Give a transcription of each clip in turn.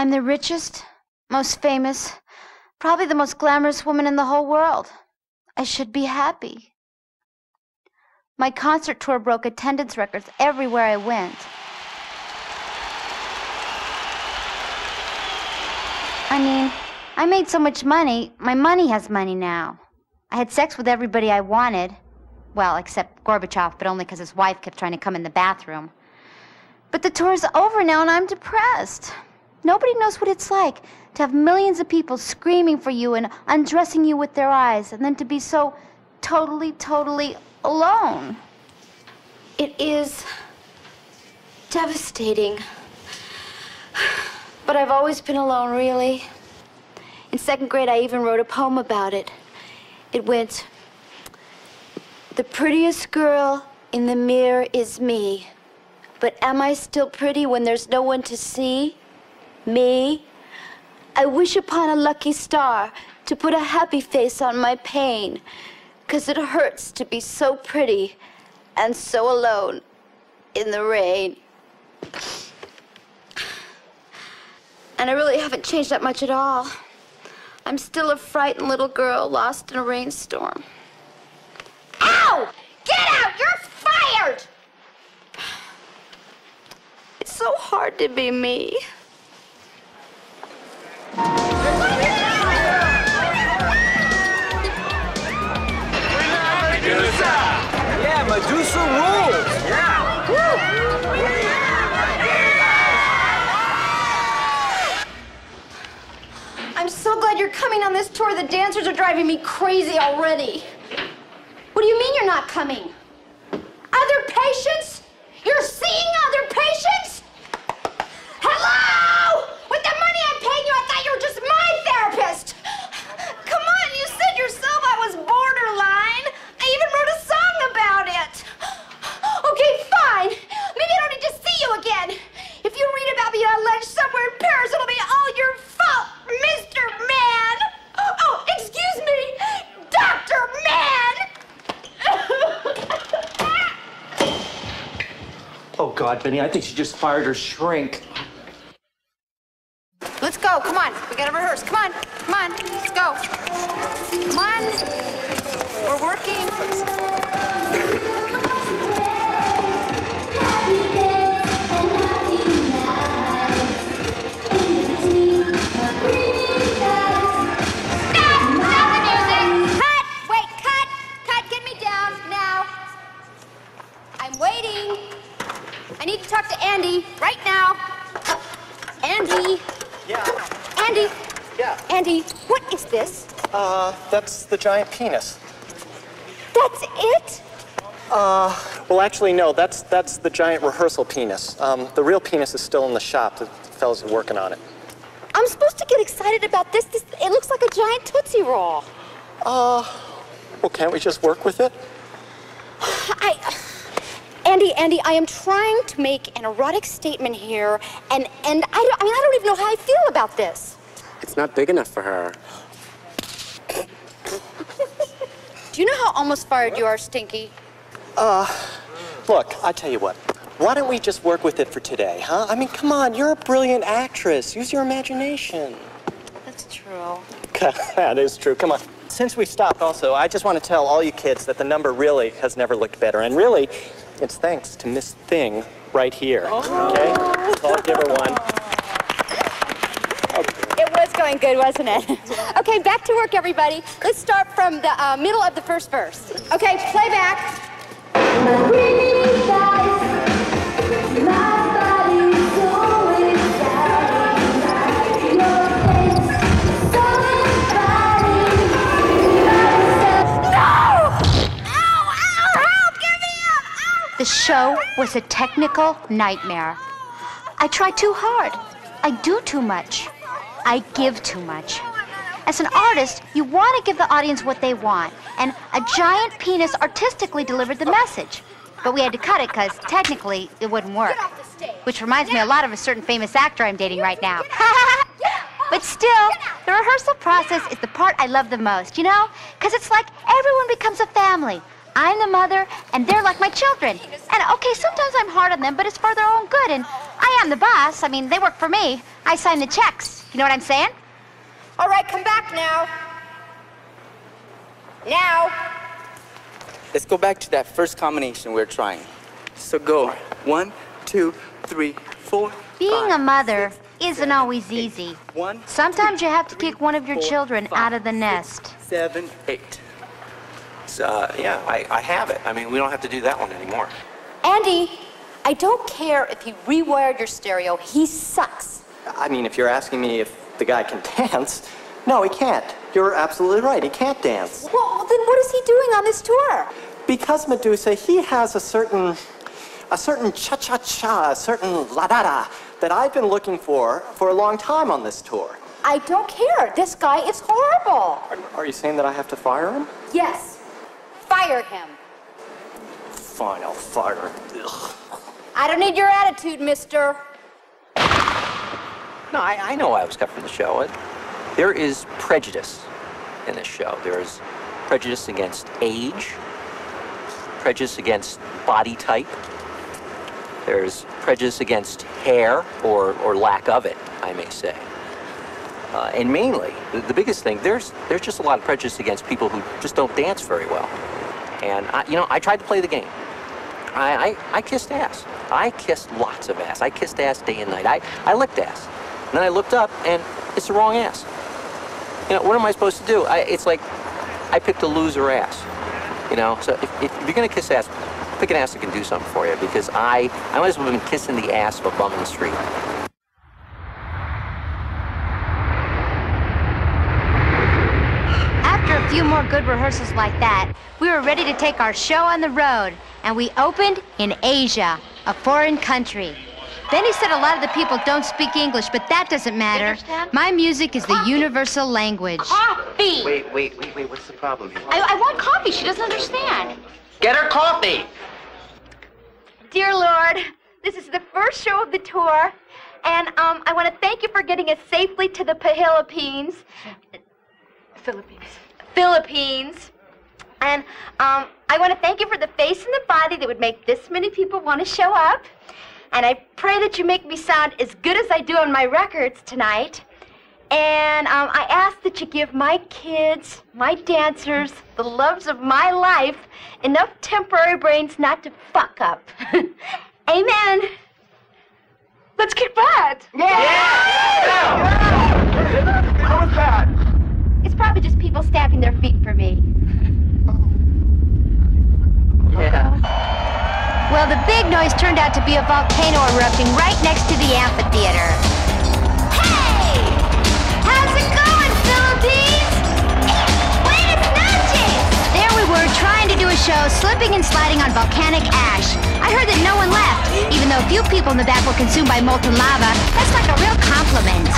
I'm the richest, most famous, probably the most glamorous woman in the whole world. I should be happy. My concert tour broke attendance records everywhere I went. I mean, I made so much money, my money has money now. I had sex with everybody I wanted. Well, except Gorbachev, but only because his wife kept trying to come in the bathroom. But the tour's over now and I'm depressed. Nobody knows what it's like to have millions of people screaming for you and undressing you with their eyes, and then to be so totally, totally alone. It is devastating. But I've always been alone, really. In second grade, I even wrote a poem about it. It went, The prettiest girl in the mirror is me. But am I still pretty when there's no one to see? Me? I wish upon a lucky star to put a happy face on my pain. Cause it hurts to be so pretty and so alone in the rain. And I really haven't changed that much at all. I'm still a frightened little girl lost in a rainstorm. Ow! Get out! You're fired! It's so hard to be me. On this tour. The dancers are driving me crazy already. What do you mean you're not coming? Other patients? You're seeing other patients? Hello? With the money I'm paying you, I thought you were just my therapist. Come on, you said yourself I was borderline. I even wrote a song about it. Okay, fine. Maybe I don't need to see you again. If you read about me on a ledge somewhere in Paris, it'll be all your fault, Mr. Man. Oh, excuse me, Dr. Man. Benny, I think she just fired her shrink. Giant penis. That's it? Uh, well, actually, no. That's that's the giant rehearsal penis. Um, the real penis is still in the shop. The fellas are working on it. I'm supposed to get excited about this. This it looks like a giant Tootsie Roll. Uh, well, can't we just work with it? I Andy, Andy, I am trying to make an erotic statement here, and and I don't I mean I don't even know how I feel about this. It's not big enough for her. Do you know how almost fired you are, Stinky? Uh, Look, I tell you what. Why don't we just work with it for today, huh? I mean, come on. You're a brilliant actress. Use your imagination. That's true. that is true. Come on. Since we stopped, also, I just want to tell all you kids that the number really has never looked better, and really, it's thanks to Miss Thing right here. Okay. So I'll give her one. It was going good, wasn't it? okay, back to work, everybody. Let's start from the uh, middle of the first verse. Okay, playback. The show was a technical nightmare. I try too hard. I do too much. I give too much. As an artist, you want to give the audience what they want, and a giant penis artistically delivered the message. But we had to cut it because technically it wouldn't work. Which reminds me a lot of a certain famous actor I'm dating right now. but still, the rehearsal process is the part I love the most, you know? Because it's like everyone becomes a family. I'm the mother, and they're like my children. And okay, sometimes I'm hard on them, but it's for their own good, and I I'm the boss. I mean, they work for me. I sign the checks. You know what I'm saying? All right, come back now. Now. Let's go back to that first combination we are trying. So go one, two, three, four. Being five, a mother six, isn't seven, always eight. easy. One. Sometimes two, you have to three, kick one of your four, children five, out of the six, nest. Seven, eight. Uh, yeah, I, I have it. I mean, we don't have to do that one anymore. Andy, I don't care if he rewired your stereo. He sucks. I mean, if you're asking me if the guy can dance, no, he can't. You're absolutely right. He can't dance. Well, then what is he doing on this tour? Because Medusa, he has a certain, a certain cha-cha-cha, a certain la-da-da that I've been looking for for a long time on this tour. I don't care. This guy is horrible. Are, are you saying that I have to fire him? Yes. Fire him. Fine, I'll fire him. Ugh. I don't need your attitude, mister. No, I, I know I was cut from the show. It- There is prejudice in this show. There is prejudice against age, prejudice against body type. There's prejudice against hair or, or lack of it, I may say. Uh, and mainly, the, the biggest thing, there's, there's just a lot of prejudice against people who just don't dance very well. And, I, you know, I tried to play the game. I, I, I kissed ass. I kissed lots of ass. I kissed ass day and night. I, I licked ass. And then I looked up, and it's the wrong ass. You know, what am I supposed to do? I, it's like I picked a loser ass. You know, so if, if you're gonna kiss ass, pick an ass that can do something for you. Because I, I might as well have been kissing the ass of a bum in the street. After a few more good rehearsals like that, we were ready to take our show on the road, and we opened in Asia, a foreign country. Benny said a lot of the people don't speak English, but that doesn't matter. My music is the universal language. Coffee! Wait, wait, wait, wait. What's the problem here? I, I want coffee. She doesn't understand. Get her coffee. Dear Lord, this is the first show of the tour, and um, I want to thank you for getting us safely to the Philippines. Philippines. Philippines. And um, I want to thank you for the face and the body that would make this many people want to show up. And I pray that you make me sound as good as I do on my records tonight. And um, I ask that you give my kids, my dancers, the loves of my life, enough temporary brains not to fuck up. Amen. Let's get bad. How was that? It's probably just people stamping their feet for me. Yeah. Well, the big noise turned out to be a volcano erupting right next to the amphitheater. Hey! How's it going, Philippines? Buenas noches! There we were, trying to do a show, slipping and sliding on volcanic ash. I heard that no one left, even though a few people in the back were consumed by molten lava. That's like a real compliment.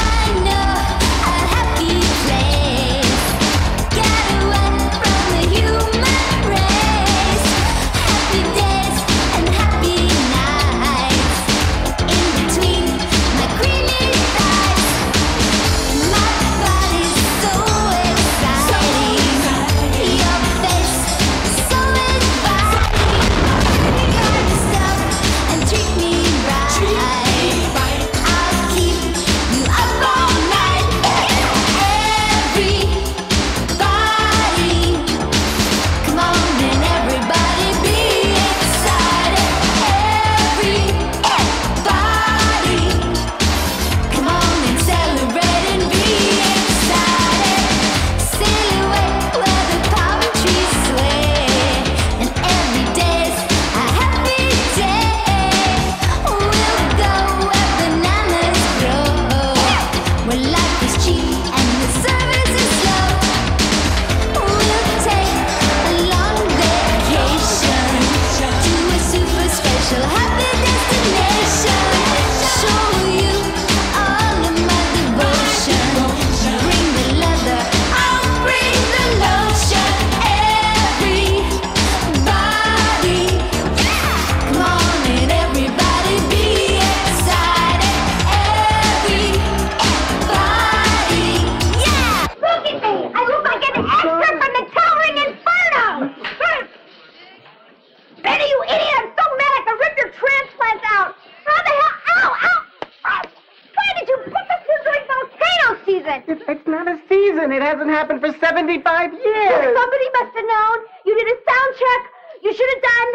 75 years. Somebody must have known. You did a sound check. You should have done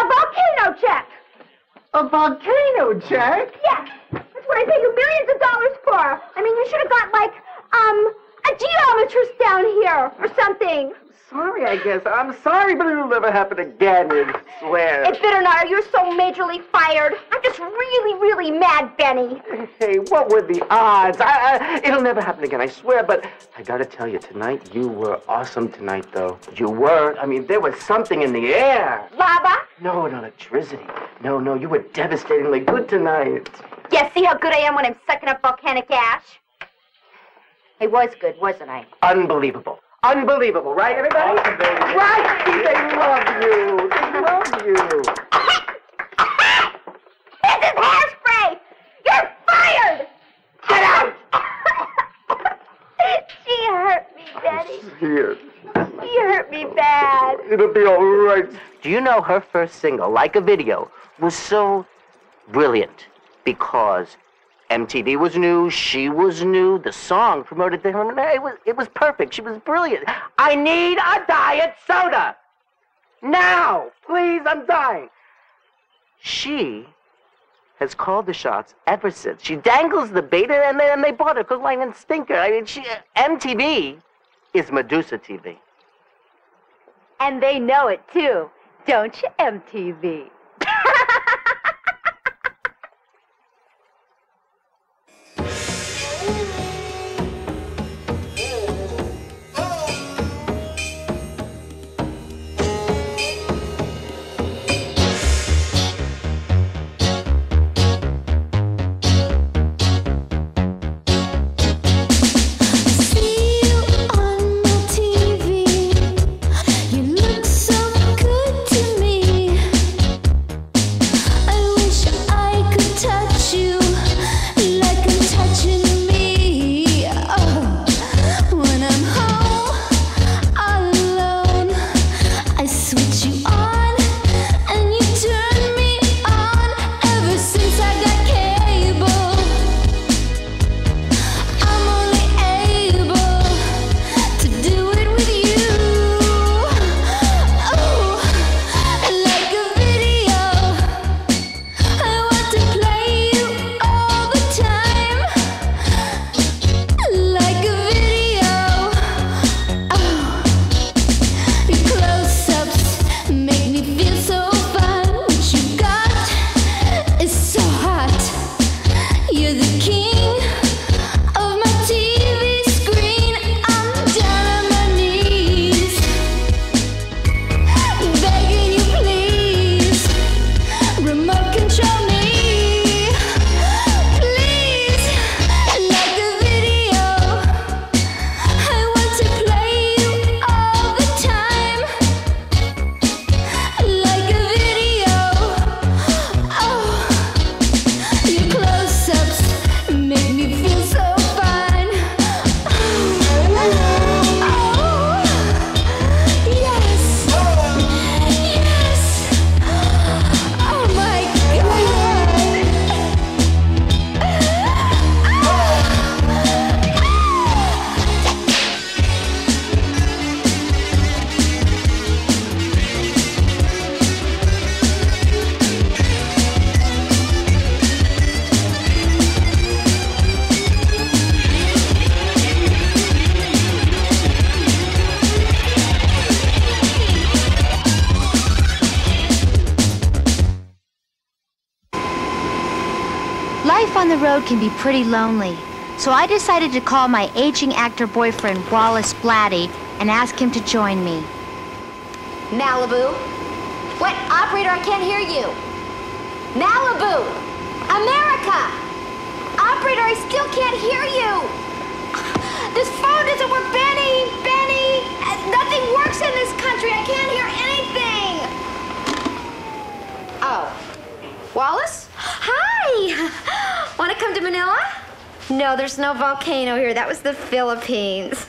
a volcano check. A volcano check? Yes. That's what I pay you millions of dollars for. I mean, you should have got, like, um, a geometrist down here or something. Sorry, I guess. I'm sorry, but it'll never happen again, I swear. Not. You're so majorly fired. I'm just really, really mad, Benny. Hey, what were the odds? I, I, it'll never happen again, I swear. But I gotta tell you, tonight you were awesome tonight, though. You were. I mean, there was something in the air. Lava? No, an electricity. No, no, you were devastatingly good tonight. Yeah, see how good I am when I'm sucking up volcanic ash? I was good, wasn't I? Unbelievable. Unbelievable, right, everybody? Right? They love you. They love you. This is hairspray! You're fired! Get out! she hurt me, Betty. Here. She hurt me bad. It'll be all right. Do you know her first single, Like a Video, was so brilliant because MTV was new, she was new, the song promoted to him, it was, it was perfect. She was brilliant. I need a diet soda! Now! Please, I'm dying. She has called the shots ever since. She dangles the bait and they, and they bought her, Line and Stinker. I mean, she, MTV is Medusa TV. And they know it, too. Don't you, MTV? Pretty lonely, so I decided to call my aging actor boyfriend Wallace Blatty and ask him to join me. Malibu? What? Operator, I can't hear you. Malibu! America! Operator, I still can't hear you! This phone doesn't work. Benny! Benny! Uh, Nothing works in this country. I can't hear anything! Oh. Wallace? Hi! Want to come to Manila? No, there's no volcano here. That was the Philippines.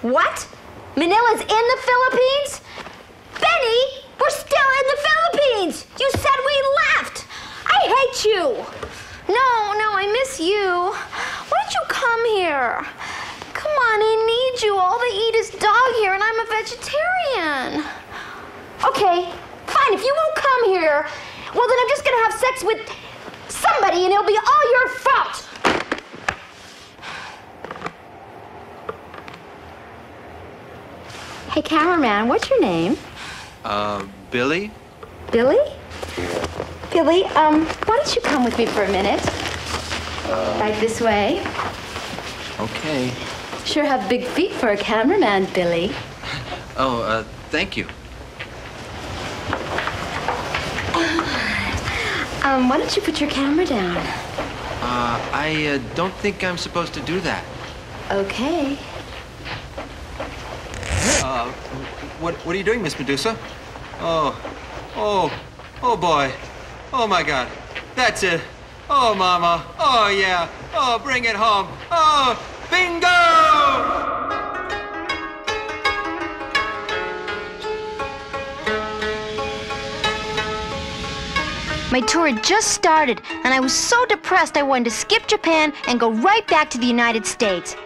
What? Manila's in the Philippines? Benny, we're still in the Philippines. You said we left. I hate you. No, no, I miss you. Why don't you come here? Come on I need you. All they eat is dog here, and I'm a vegetarian. Okay, fine. If you won't come here, well, then I'm just gonna have sex with somebody, and it'll be all your fault. Hey, cameraman, what's your name? Uh, Billy? Billy? Billy, um, why don't you come with me for a minute? Right this way. Okay. Sure have big feet for a cameraman, Billy. Oh, uh, thank you. Um, why don't you put your camera down? Uh, I uh, don't think I'm supposed to do that. Okay. Uh, what, what are you doing, Miss Medusa? Oh, oh, oh boy. Oh my God. That's it. Oh, Mama. Oh, yeah. Oh, bring it home. Oh, bingo! My tour had just started, and I was so depressed I wanted to skip Japan and go right back to the United States.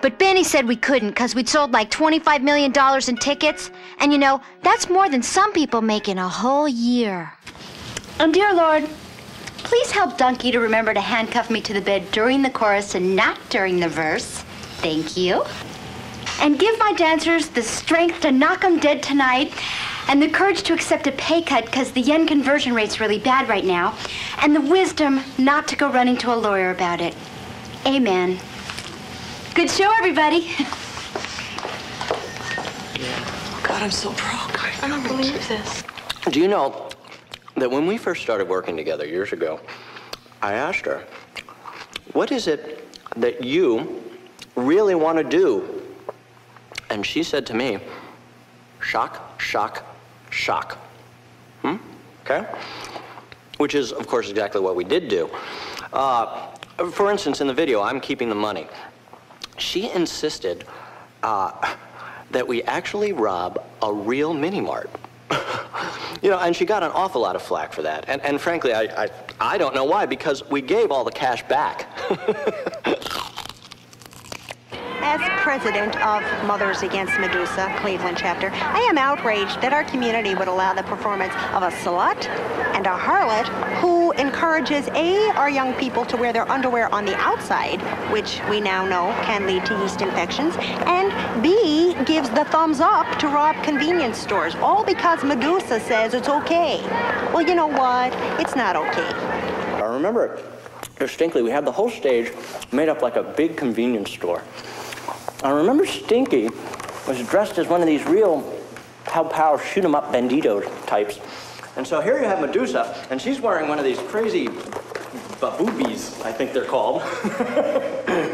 But Benny said we couldn't because we'd sold like $25 million in tickets. And you know, that's more than some people make in a whole year. And dear Lord, please help Donkey to remember to handcuff me to the bed during the chorus and not during the verse. Thank you. And give my dancers the strength to knock 'em dead tonight and the courage to accept a pay cut because the yen conversion rate's really bad right now, and the wisdom not to go running to a lawyer about it. Amen. Good show, everybody. Yeah. God, I'm so broke. I don't believe this. Do you know that when we first started working together years ago, I asked her, what is it that you really want to do? And she said to me, shock, shock, shock. Hmm? Okay? Which is, of course, exactly what we did do. Uh, for instance, in the video, I'm keeping the money. She insisted uh, that we actually rob a real mini mart. you know, and she got an awful lot of flack for that. And, and frankly, I, I, I don't know why, because we gave all the cash back. As president of Mothers Against Medusa, Cleveland chapter, I am outraged that our community would allow the performance of a slut and a harlot who encourages A, our young people to wear their underwear on the outside, which we now know can lead to yeast infections, and B, gives the thumbs up to rob convenience stores, all because Medusa says it's okay. Well, you know what? It's not okay. I remember distinctly, we had the whole stage made up like a big convenience store. I remember Stinky was dressed as one of these real pow pow shoot 'em up bandito types. And so here you have Medusa, and she's wearing one of these crazy baboobies, I think they're called.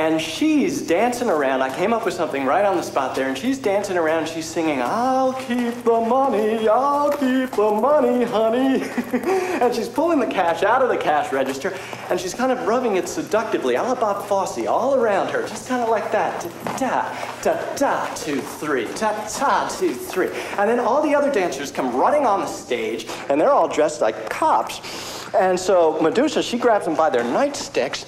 and she's dancing around. I came up with something right on the spot there, and she's dancing around. She's singing, I'll keep the money, I'll keep the money, honey. and she's pulling the cash out of the cash register, and she's kind of rubbing it seductively, a la Bob Fosse, all around her, just kind of like that. Ta, ta, ta, two, three, ta, ta, two, three. And then all the other dancers come running on the stage, and they're all dressed like cops. And so Medusa, she grabs them by their nightsticks,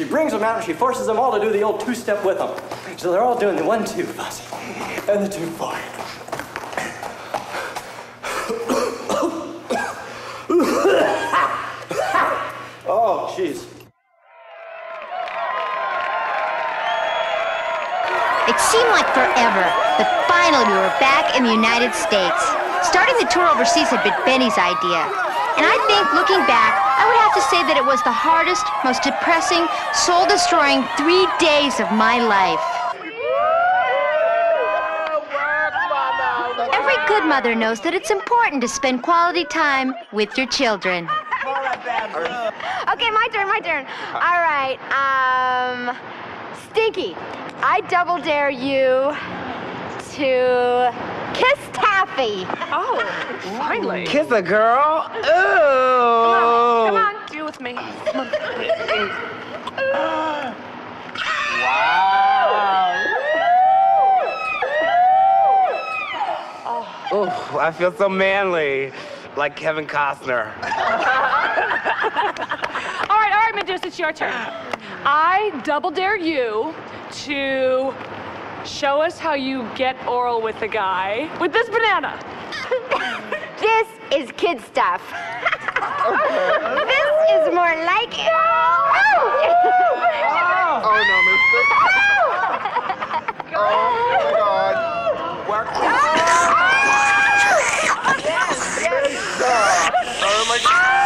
she brings them out and she forces them all to do the old two-step with them. So they're all doing the one, two, Fosse, and the two, four. oh, jeez. It seemed like forever, but finally we were back in the United States. Starting the tour overseas had been Benny's idea. And I think, looking back, I would have to say that it was the hardest, most depressing, soul destroying three days of my life. Every good mother knows that it's important to spend quality time with your children. Okay, my turn, my turn. All right, um, Stinky, I double dare you to kiss Taffy. Oh, finally. Kiss a girl? Come Ooh. on, come on, do it with me. Come on. Oh, I feel so manly, like Kevin Costner. all right, all right, Medusa, it's your turn. I double dare you to Show us how you get oral with a guy with this banana. This is kid stuff. this is more like it. Oh, no, mister. Oh, my God. Oh, my God.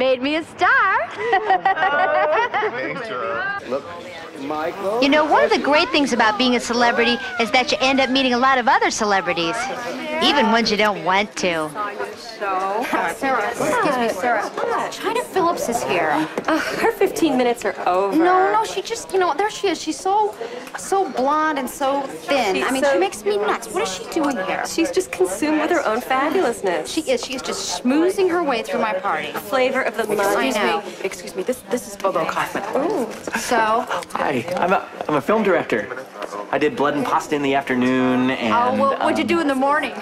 Made me a star. Look, Michael. You know, one of the great things about being a celebrity is that you end up meeting a lot of other celebrities, even ones you don't want to. So, Sarah, excuse me, Sarah. Chynna Phillips is here. her 15 minutes are over. No, no, she just, you know, there she is. She's so, so blonde and so thin. She's I mean, so- she makes me nuts. What is she doing here? She's just consumed with her own fabulousness. She is. She is just schmoozing her way through my party. Flavor of the month. I Excuse know. me. Excuse me. This this is Bobo Kaufman. Ooh. So, Hi, I'm a, I'm a film director. I did Blood and Pasta in the afternoon, and oh, well, what'd you um, do in the morning?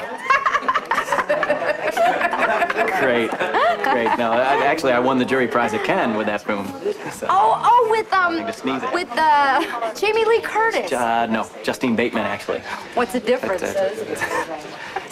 Great, great. No, I, actually, I won the jury prize at Cannes with that film. So, Oh, oh, with um, to sneeze at. with uh, Jamie Lee Curtis. uh, no, Justine Bateman actually. What's the difference?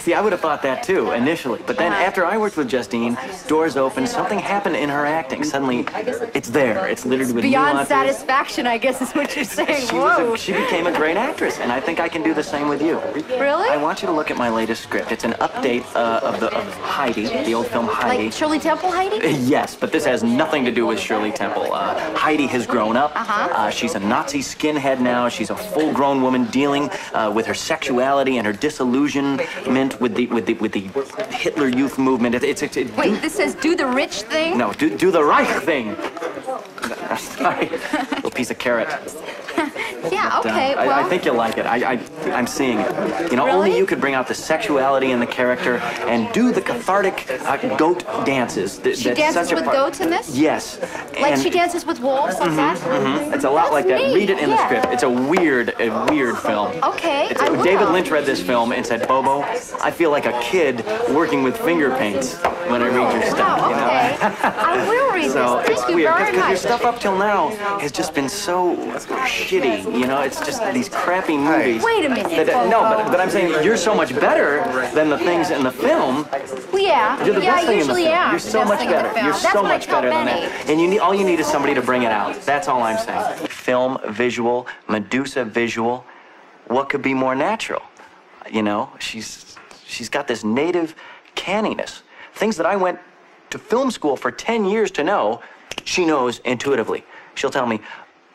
See, I would have thought that too initially, but then after I worked with Justine, doors opened, something happened in her acting. Suddenly, it's there. It's littered with Beyond nuances. satisfaction, I guess is what you're saying. She, Whoa. a, she became a great actress, and I think I can do the same with you. Really? I want you to look at my latest script. It's an update uh, of the of Heidi, the old film Heidi. Like Shirley Temple Heidi? Yes, but this has nothing to do with Shirley Temple. Uh, Heidi has grown up. Uh-huh. Uh, she's a Nazi skinhead now. She's a full-grown woman dealing uh, with her sexuality and her disillusionment with the with the with the Hitler Youth movement. It, it's it's it, Wait, this says do the rich thing? no, do do the Reich thing. Oh. Sorry, little piece of carrot. Yeah, uh, okay, I, well. I think you'll like it. I, I, I'm seeing it. You know, only you could bring out the sexuality in the character and do the cathartic uh, goat dances. That, She that's dances with goats in this? Yes. Like And- she dances with wolves like that? Mhm. It's a lot like that. neat, Read it in the script. It's a weird, a weird film. Okay, I. David Lynch read this film and said, Bobo, I feel like a kid working with finger paints when I read your oh, stuff. Wow, you know? I will read So this. it's Thank you weird very because your stuff up till now has just been so shitty. You know, it's just these crappy movies. Wait a minute, that- no, but, but I'm saying you're so much better than the things in the film. Well, yeah, You're the yeah, best I thing in the usually film. am. You're so much thing in the better. You're That's so much tell better than that. And you need all you need is somebody to bring it out. That's all I'm saying. Film, visual, Medusa visual. What could be more natural? You know, she's she's got this native canniness. Things that I went to film school for 10 years to know, she knows intuitively. She'll tell me,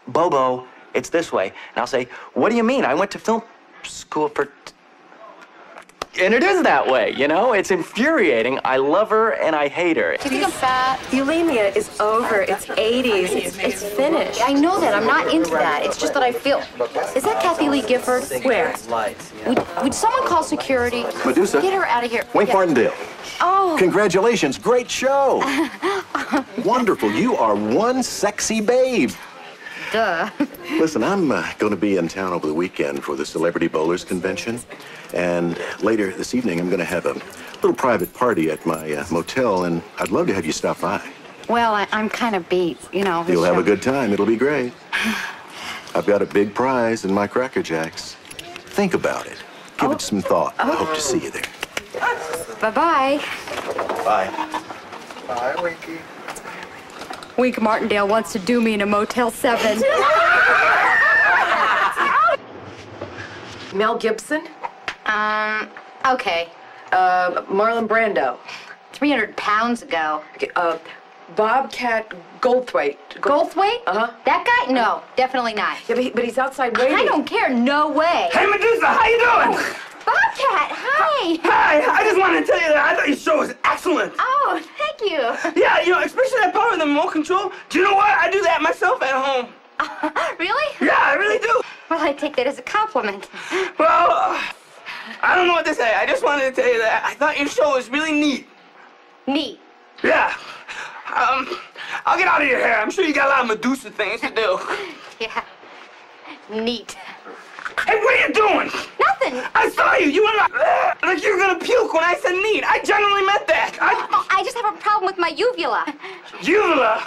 Bobo, it's this way. And I'll say, What do you mean? I went to film school for and it is that way, you know? It's infuriating. I love her and I hate her. Do you think I'm fat? Bulimia is over. It's 80s. It's, it's finished. I know that. I'm not into that. It's just that I feel. Is that Kathie Lee Gifford? Where? Would, would someone call security? Medusa? Get her out of here. Wayne Yeah. Martindale. Oh. Congratulations, great show. Wonderful. You are one sexy babe. Duh. Listen, I'm uh, going to be in town over the weekend for the Celebrity Bowlers Convention. And later this evening, I'm going to have a little private party at my uh, motel, and I'd love to have you stop by. Well, I, I'm kind of beat, you know. You'll have a good time. It'll be great. I've got a big prize in my Cracker Jacks. Think about it. Give it some thought. I hope to see you there. Bye-bye. Bye. Bye, Winky. Wink Martindale wants to do me in a Motel 7. Mel Gibson? Um, okay. Uh, Marlon Brando. 300 pounds ago. Okay, Uh, Bobcat Goldthwait. Goldthwait? Uh-huh. That guy? No, definitely not. Yeah, but, he, but he's outside waiting. I don't care. No way. Hey, Medusa, how you doing? Bobcat, hi. Hi, I just wanted to tell you that I thought your show was excellent. Oh, thank you. Yeah, you know, especially that part with the remote control. Do you know what? I do that myself at home. really? Yeah, I really do. Well, I take that as a compliment. Well, uh, I don't know what to say. I just wanted to tell you that I thought your show was really neat. Neat. Yeah. Um, I'll get out of your hair. I'm sure you got a lot of Medusa things to do. Yeah. Neat. Hey, what are you doing? Nothing. I saw you. You were like, like you were gonna puke when I said neat. I generally meant that. I, Oh, I just have a problem with my uvula. Uvula.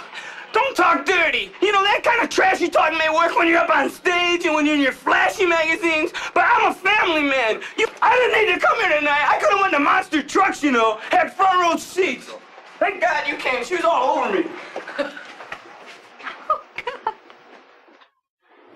Don't talk dirty. You know, that kind of trashy talk may work when you're up on stage and when you're in your flashy magazines, but I'm a family man. You, I didn't need to come here tonight. I could have went to Monster Trucks, you know, had front row seats. Thank God you came. She was all over me.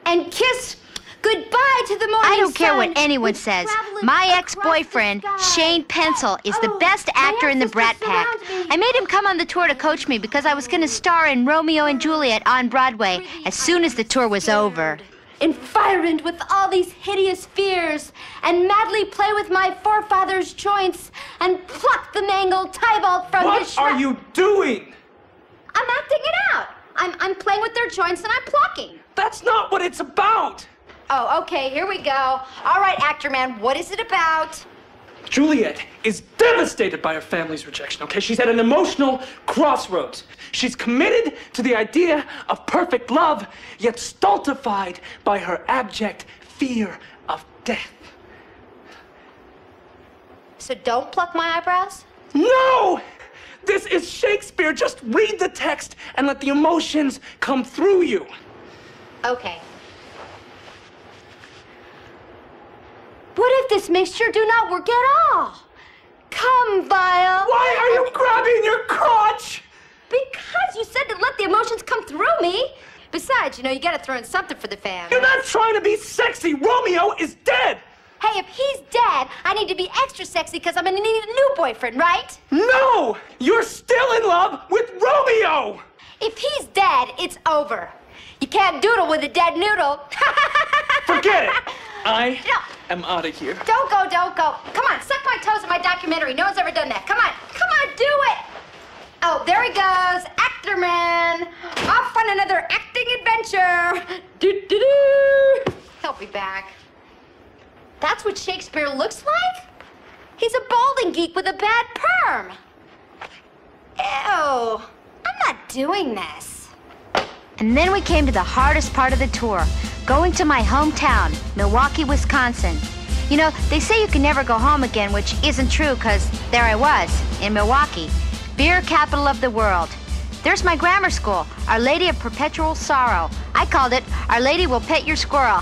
And kiss goodbye to the morning I don't care what anyone We says. Traveled My ex-boyfriend. Sean Pencil, is the Oh, best actor in the Brat Pack. me. I made him come on the tour to coach me because I was going to star in Romeo and Juliet on Broadway as soon as the tour was over. environed with all these hideous fears, and madly play with my forefathers' joints, and pluck the mangled Tybalt from What his What are you doing? I'm acting it out. I'm, I'm playing with their joints and I'm plucking. That's not what it's about. Oh, okay, here we go. All right, actor man, what is it about? Juliet is devastated by her family's rejection, okay? She's at an emotional crossroads. She's committed to the idea of perfect love, yet stultified by her abject fear of death. So don't pluck my eyebrows? No! This is Shakespeare. Just read the text and let the emotions come through you. Okay. What if this mixture do not work at all? Come, Vial. Why are you grabbing your crotch? Because you said to let the emotions come through me. Besides, you know, you gotta throw in something for the fans. You're not trying to be sexy. Romeo is dead. Hey, if he's dead, I need to be extra sexy because I'm gonna need a new boyfriend, right? No! You're still in love with Romeo! If he's dead, it's over. You can't doodle with a dead noodle. Forget it. I no. am out of here. Don't go, don't go. Come on, suck my toes in my documentary. No one's ever done that. Come on, come on, do it. Oh, there he goes, actor man. Off on another acting adventure. Do, do, do. He'll be back. That's what Shakespeare looks like? He's a balding geek with a bad perm. Ew. I'm not doing this. And then we came to the hardest part of the tour, going to my hometown, Milwaukee, Wisconsin. You know, they say you can never go home again, which isn't true because there I was, in Milwaukee, beer capital of the world. There's my grammar school, Our Lady of Perpetual Sorrow. I called it Our Lady Will Pet Your Squirrel.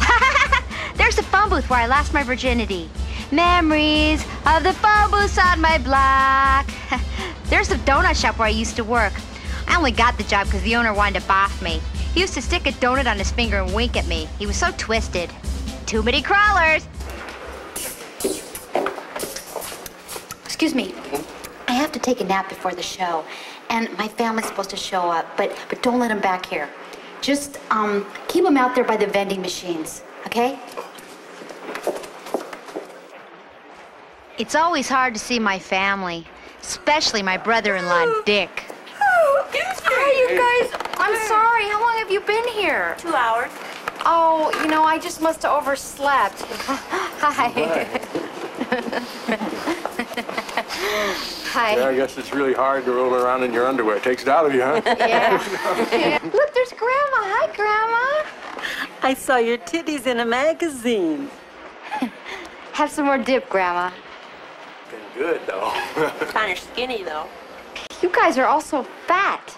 There's the phone booth where I lost my virginity. Memories of the phone booths on my block. There's the donut shop where I used to work. I only got the job because the owner wanted to boff me. He used to stick a donut on his finger and wink at me. He was so twisted. Too many crawlers. Excuse me. I have to take a nap before the show, and my family's supposed to show up, but but don't let them back here. Just um keep them out there by the vending machines, okay? It's always hard to see my family, especially my brother-in-law, Dick. Hi, you guys. I'm sorry. How long have you been here? Two hours. Oh, you know, I just must have overslept. Hi. Hi. Yeah, I guess it's really hard to roll around in your underwear. It takes it out of you, huh? Yeah. Look, there's Grandma. Hi, Grandma. I saw your titties in a magazine. Have some more dip, Grandma. Been good, though. kind of skinny, though. You guys are all so fat.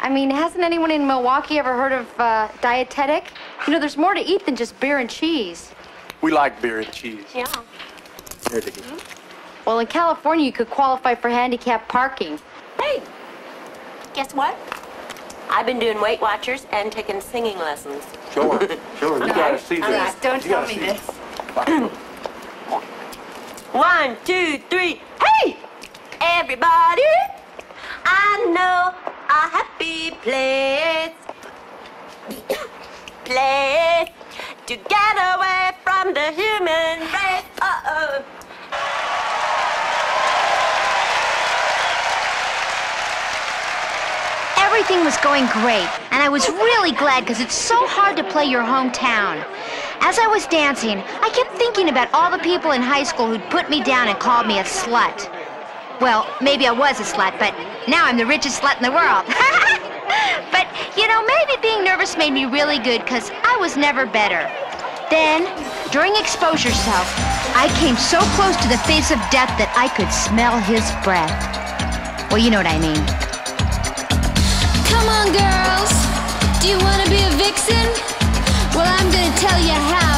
I mean, hasn't anyone in Milwaukee ever heard of uh, dietetic? You know, there's more to eat than just beer and cheese. we like beer and cheese. Yeah. Here, Dickie. Well, in California, you could qualify for handicap parking. Hey, guess what? I've been doing Weight Watchers and taking singing lessons. Show her. Show her. You gotta see this. Please don't You tell me see this. One, two, three. Hey! Everybody, I know a happy place. place to get away from the human race. Uh-oh. Everything was going great, and I was really glad because it's so hard to play your hometown. As I was dancing, I kept thinking about all the people in high school who'd put me down and called me a slut. Well, maybe I was a slut, but Now I'm the richest slut in the world. but, you know, maybe being nervous made me really good because I was never better. Then, during Expose Yourself, I came so close to the face of death that I could smell his breath. Well, you know what I mean. Come on, girls. Do you want to be a vixen? Well, I'm gonna tell you how,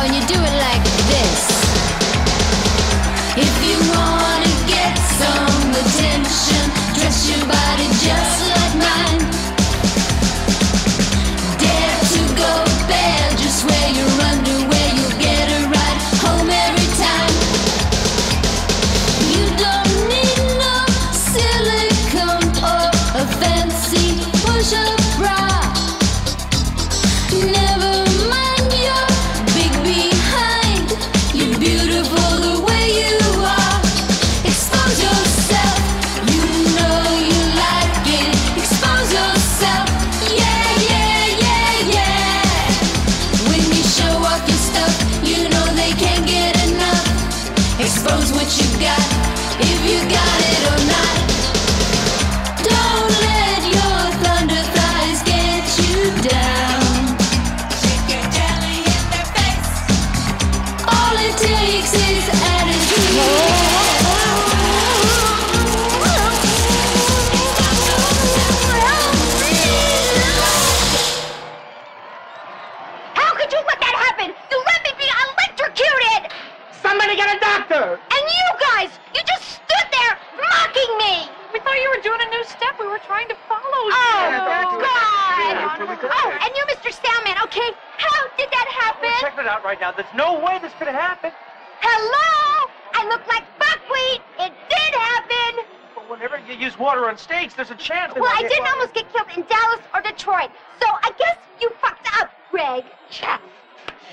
whenever you use water on stage, there's a chance. Well, I didn't almost get killed in Dallas or Detroit. So I guess you fucked up, Greg.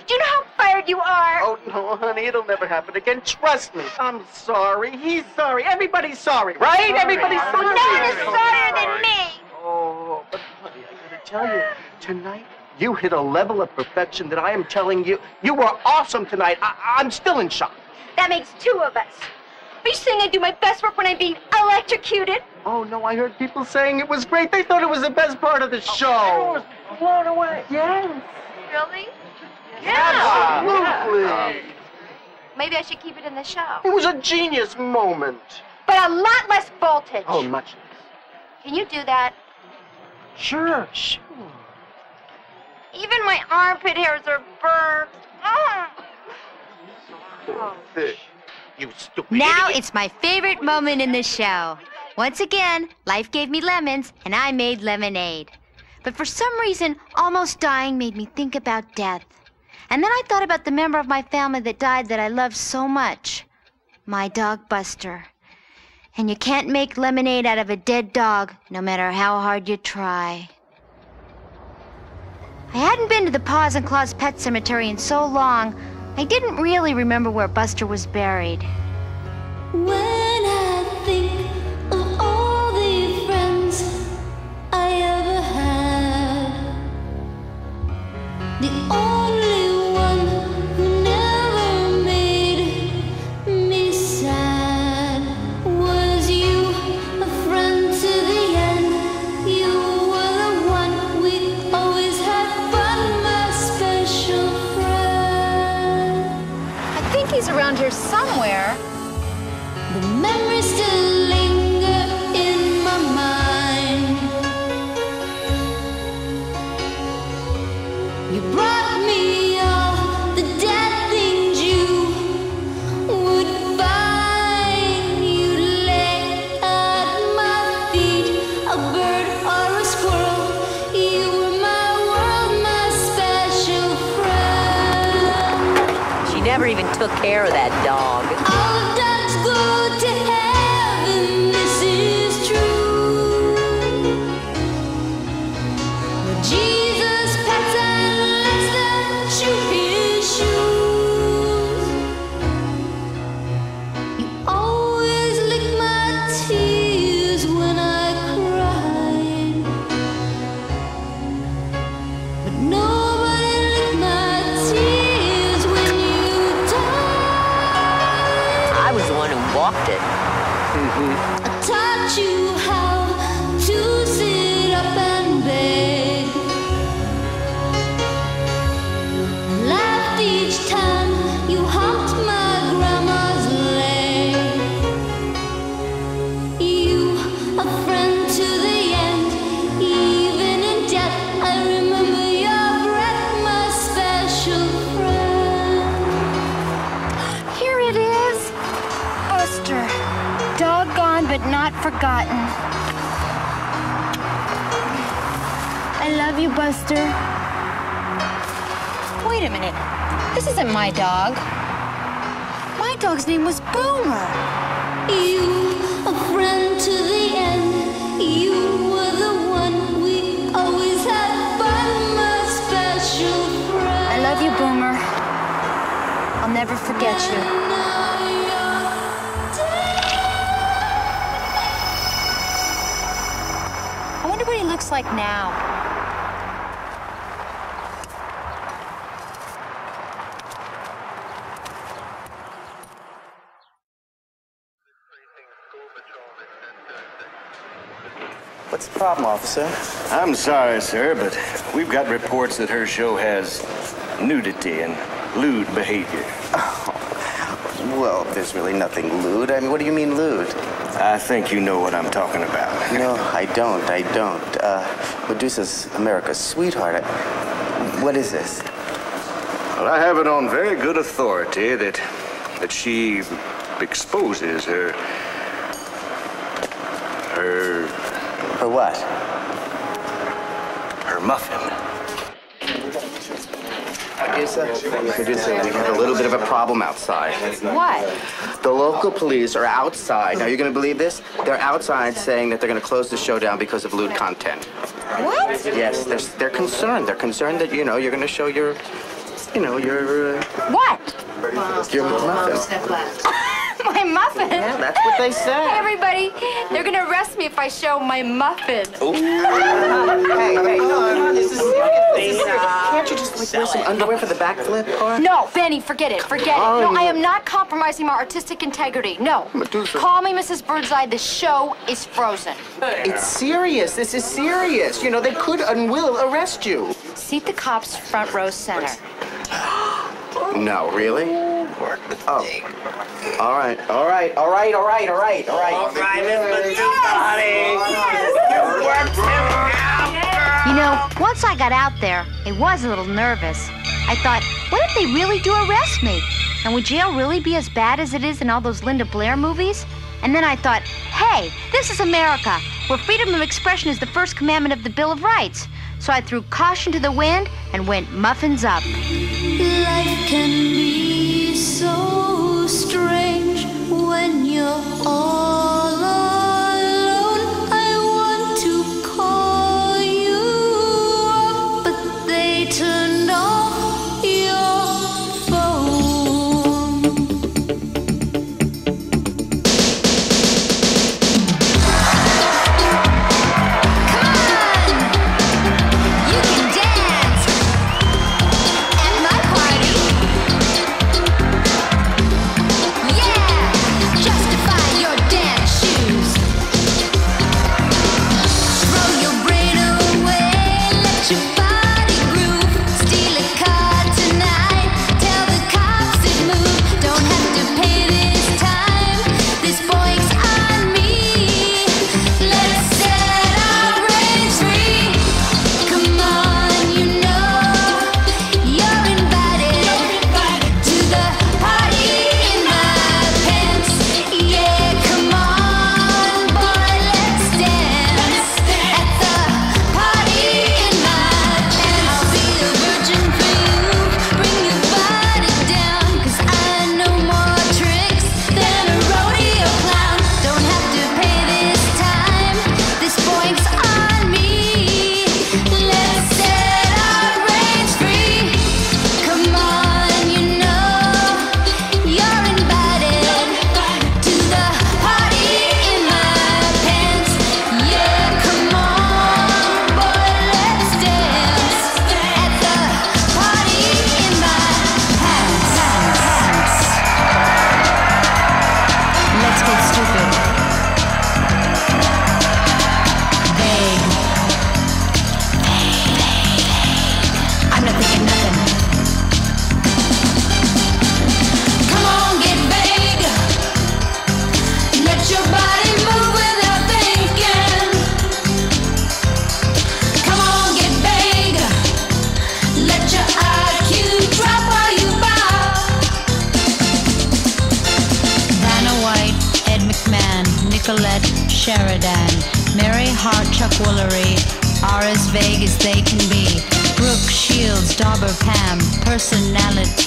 Do you know how fired you are? Oh, no, honey, it'll never happen again. Trust me. I'm sorry. He's sorry. Everybody's sorry, right? Everybody's sorry. No one is sorrier than me. Oh, but honey, I gotta tell you, tonight you hit a level of perfection that I am telling you, you were awesome tonight. I, I'm still in shock. That makes two of us. Are you saying I do my best work when I'm being electrocuted? Oh no, I heard people saying it was great. They thought it was the best part of the show. blown away. Yes. Really? Yeah. Absolutely. Maybe I should keep it in the show. It was a genius moment. But a lot less voltage. Oh, much. Less. Can you do that? Sure, sure. Even my armpit hairs are burned. Ah. You stupid. Now it's my favorite moment in the show. Once again, life gave me lemons, and I made lemonade. But for some reason, almost dying made me think about death. And then I thought about the member of my family that died that I loved so much my dog Buster. And you can't make lemonade out of a dead dog, no matter how hard you try. I hadn't been to the Paws and Claws Pet Cemetery in so long, I didn't really remember where Buster was buried. When I care of that dog. Buster. Wait a minute. This isn't my dog. My dog's name was Boomer. You, a friend to the end. You were the one we always had, but my special friend. I love you, Boomer. I'll never forget you. I wonder what he looks like now. What's the problem, officer? I'm sorry, sir, but we've got reports that her show has nudity and lewd behavior. Well, there's really nothing lewd. I mean, what do you mean lewd? I think you know what I'm talking about. No, I don't. I don't. Uh, Medusa's America's sweetheart. I, what is this? Well, I have it on very good authority that that she exposes her her her what? Her muffin. Medusa, Medusa, we have a little bit of a problem outside. What? The local police are outside. Now, you're going to believe this? They're outside saying that they're going to close the show down because of lewd content. What? Yes, they're, they're concerned. They're concerned that, you know, you're going to show your, you know, your, uh, What? your muffin. My muffin. Yeah, that's what they say. Hey, everybody, they're gonna arrest me if I show my muffin. hey, hey, come on, this is serious. Can't you just like wear some underwear for the backflip? Or? No, Benny, forget it. Forget it. No, I am not compromising my artistic integrity. No. Medusa. Call me Mrs. Birdseye. The show is frozen. It's serious. This is serious. You know, they could and will arrest you. Seat the cops front row center. No, really? Oh. All right, all right, all right, all right, all right, all right. All right, You know, once I got out there, I was a little nervous. I thought, what if they really do arrest me? And would jail really be as bad as it is in all those Linda Blair movies? And then I thought, hey, this is America, where freedom of expression is the first commandment of the Bill of Rights. So I threw caution to the wind and went muffins up. Life can be so strange when you're all alone.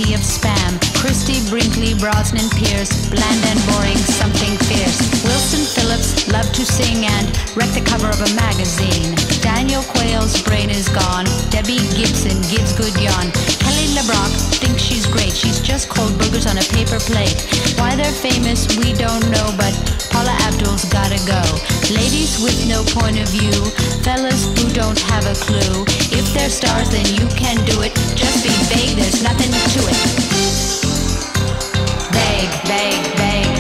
Of spam. Christie Brinkley, Brosnan Pierce, bland and boring, something fierce. Wilson Phillips, love to sing and wreck the cover of a magazine. Daniel Quayle's brain is gone. Debbie Gibson gives good yawn. Kelly LeBrock she's great. She's just cold burgers on a paper plate. Why they're famous, we don't know, but Paula Abdul's gotta go. Ladies with no point of view, fellas who don't have a clue. If they're stars, then you can do it. Just be vague, there's nothing to it. Vague, vague. Vague.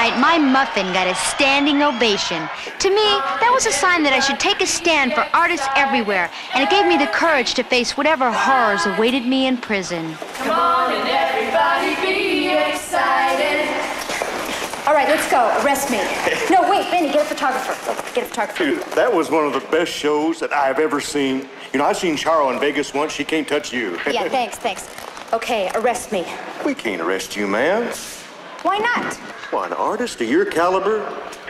Night, my muffin got a standing ovation. To me, that was a sign that I should take a stand for artists everywhere, and it gave me the courage to face whatever horrors awaited me in prison. Come on and everybody be excited. All right, let's go. Arrest me. No, wait, Benny, get a photographer. Get a photographer. Dude, that was one of the best shows that I've ever seen. You know, I've seen Charo in Vegas once. She can't touch you. Yeah, thanks, thanks. Okay, arrest me. we can't arrest you, man. Why not? Why, an artist of your caliber?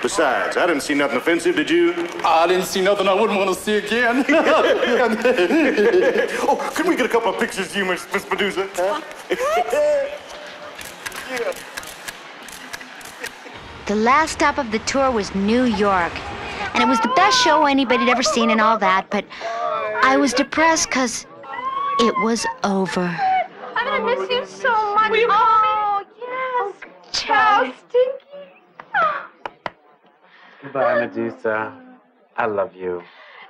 Besides, I didn't see nothing offensive, did you? I didn't see nothing I wouldn't want to see again. oh, could we get a couple of pictures of you, Miss, Miss Medusa? Huh? yeah. The last stop of the tour was New York. And it was the best show anybody'd ever seen and all that, but I was depressed because it was over. I'm gonna miss you so much. Will you oh, yes. Ciao, Stinky. Goodbye, Medusa. I love you.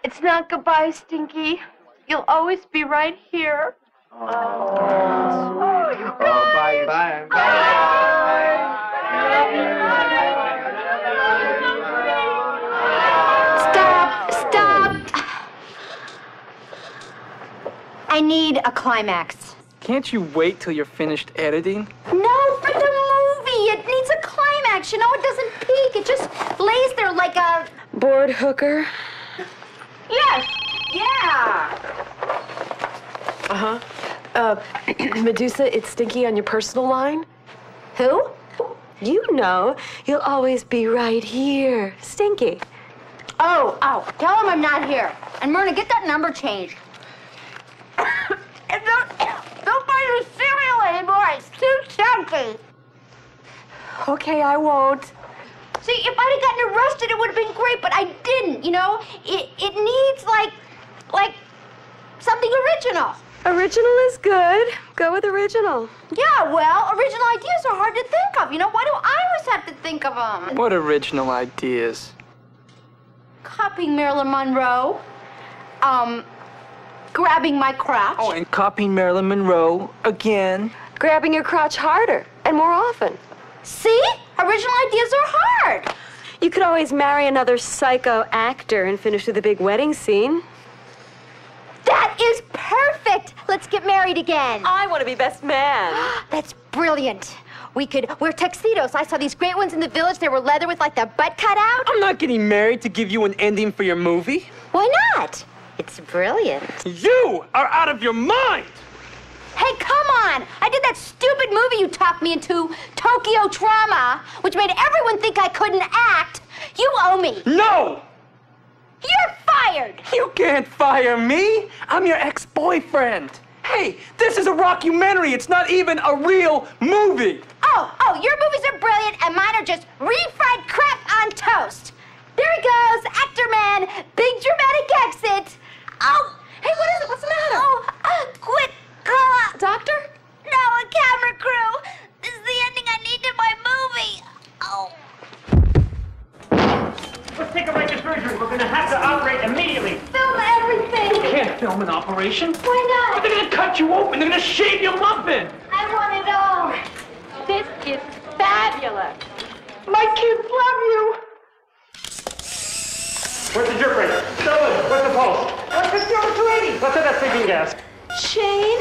It's not goodbye, Stinky. You'll always be right here. Oh, you bye, bye, bye. Stop! Stop! I need a climax. Can't you wait till you're finished editing? No, for the movie! It needs a climax. You know, it doesn't peak. It just lays there like a. Board hooker. Yes! Yeah! Uh-huh. Uh, Medusa, it's Stinky on your personal line. Who? You know. You'll always be right here. Stinky. Oh, oh, tell him I'm not here. And Myrna, get that number changed. and don't, don't buy the cereal anymore. It's too chunky. Okay, I won't. See, if I'd have gotten arrested, it would have been great, but I didn't, you know? It, it needs, like, like, something original. Original is good. Go with original. Yeah, well, original ideas are hard to think of. You know, why do I always have to think of them? What original ideas? Copying Marilyn Monroe. Um, grabbing my crotch. Oh, and copying Marilyn Monroe again. Grabbing your crotch harder and more often. See? Original ideas are hard. You could always marry another psycho actor and finish with a big wedding scene. That is perfect. Let's get married again. I want to be best man. That's brilliant. We could wear tuxedos. I saw these great ones in the village. They were leather with like the butt cut out. I'm not getting married to give you an ending for your movie. Why not? It's brilliant. You are out of your mind! Hey, come on! I did that stupid movie you talked me into, Tokyo Trauma, which made everyone think I couldn't act. You owe me. No! You're fired. You can't fire me! I'm your ex boyfriend! Hey, this is a rockumentary. It's not even a real movie. Oh, oh, your movies are brilliant and mine are just refried crap on toast. There he goes, actor man, big dramatic exit. Oh, hey, what is it? What's the matter? Oh, uh, quit, call Doctor? No, a camera crew. This is the ending I need to my movie. Oh. Let's take her right to surgery. We're gonna have to operate immediately. Film everything. You can't film an operation. Why not? But they're gonna cut you open. They're gonna shave your muffin. I want it all. This is fabulous. My kids love you. Where's the jerk rate? Sullivan, where's the pulse? What's the deal with 280? Let's hit that sleeping gas. Shane?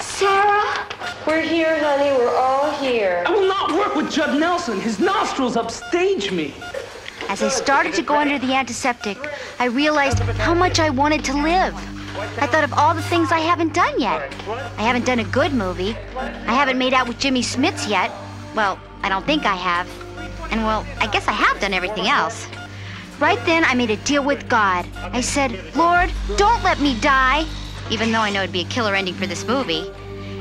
Sarah? We're here, honey. We're all here. I will not work work with Judd Nelson. His nostrils upstage me. As I started to go under the antiseptic, I realized how much I wanted to live. I thought of all the things I haven't done yet. I haven't done a good movie. I haven't made out with Jimmy Smits yet. Well, I don't think I have. And well, I guess I have done everything else. Right then, I made a deal with God. I said, Lord, don't let me die, even though I know it'd be a killer ending for this movie.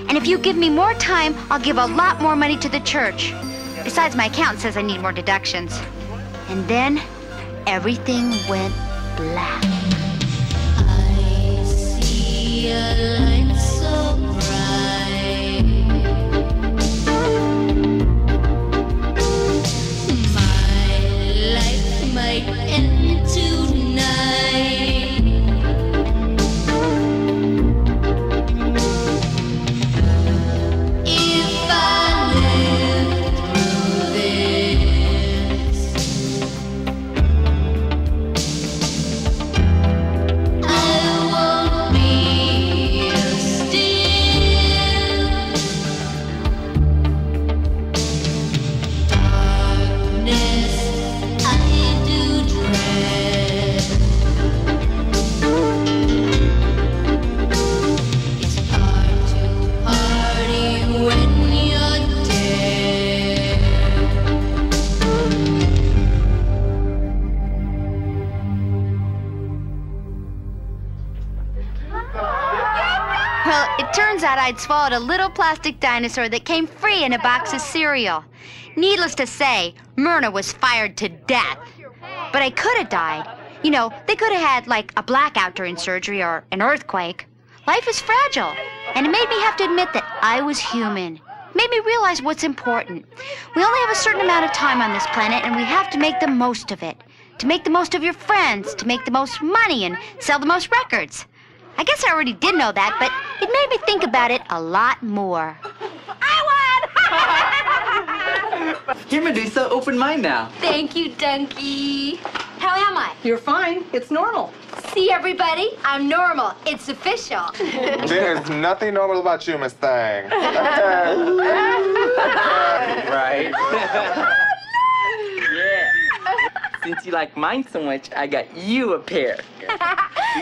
And if you give me more time, I'll give a lot more money to the church. Besides, my accountant says I need more deductions. And then everything went black. See a little plastic dinosaur that came free in a box of cereal. Needless to say, Myrna was fired to death. But I could have died. You know, they could have had like a blackout during surgery or an earthquake. Life is fragile, and it made me have to admit that I was human. Made me realize what's important. We only have a certain amount of time on this planet, and we have to make the most of it. To make the most of your friends, to make the most money, and sell the most records. I guess I already did know that, but it made me think about it a lot more. I won! Here, Medusa, open mine now. Thank you, Donkey. How am I? You're fine. It's normal. See, everybody? I'm normal. It's official. There's nothing normal about you, Miss Thing. right. Yeah. Since you like mine so much, I got you a pair.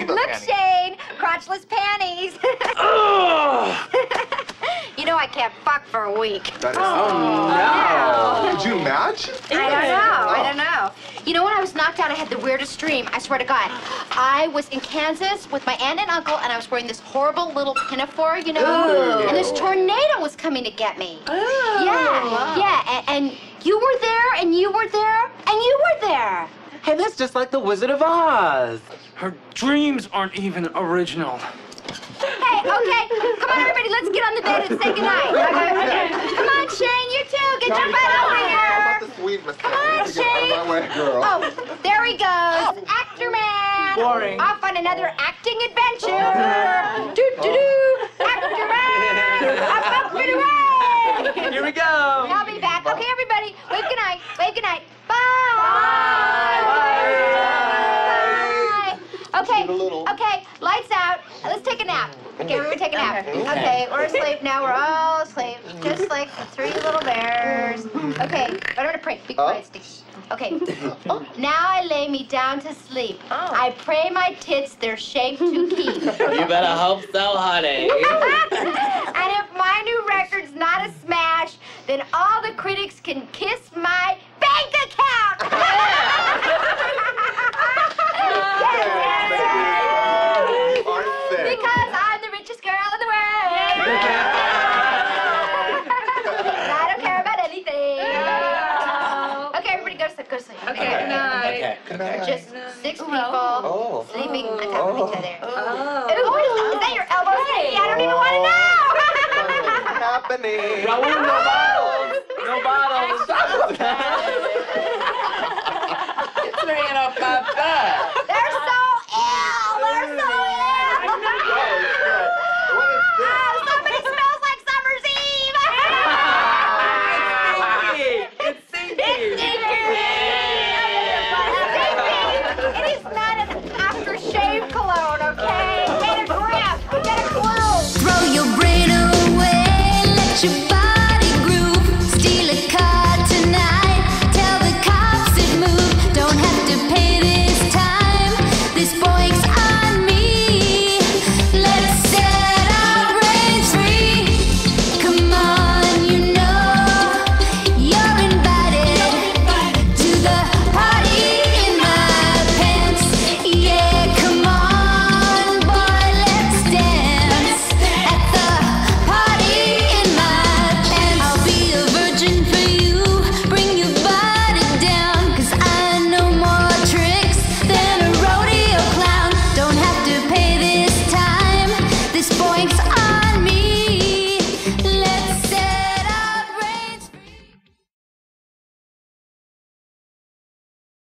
Look, Shane, crotchless panties. you know I can't fuck for a week. That is- Oh, Did you match? I don't know. I don't know. You know, when I was knocked out, I had the weirdest dream. I swear to God. I was in Kansas with my aunt and uncle, and I was wearing this horrible little pinafore, you know? Ooh. And this tornado was coming to get me. Oh, yeah, wow. yeah. And, and you were there, and you were there, and you were there. Hey, that's just like the Wizard of Oz. Her dreams aren't even original. Hey, okay. Come on, everybody. Let's get on the bed and say goodnight. Come on, Shane. You too. Get your butt over here. Come on, Thing. Get out of Shane. my way, girl. Oh, there he goes. Oh. Actor man. Boring. Off on another oh. acting adventure. Oh. Do, do, do. Actor man. Up, up, and away. Here we go. I'll be back. Okay, everybody. Wave goodnight. Wave goodnight. Bye. Bye. Bye. Okay. Okay. Lights out. Let's take a nap. Okay, everybody take a nap. Okay, we're asleep now. We're all asleep. Just like the three little bears. Okay, but I'm gonna pray. Be quiet, oh. Steve. Okay. Oh, now I lay me down to sleep. Oh. I pray my tits their shape to keep. You better hope so, honey. and if my new record's not a smash, then all the critics can kiss my bank account. because night. Okay. Just six people oh. Oh. sleeping oh. on top of each other. Oh, is that your elbow sticky? I don't even want to know. What's happening? Raul, no bottles. No bottles.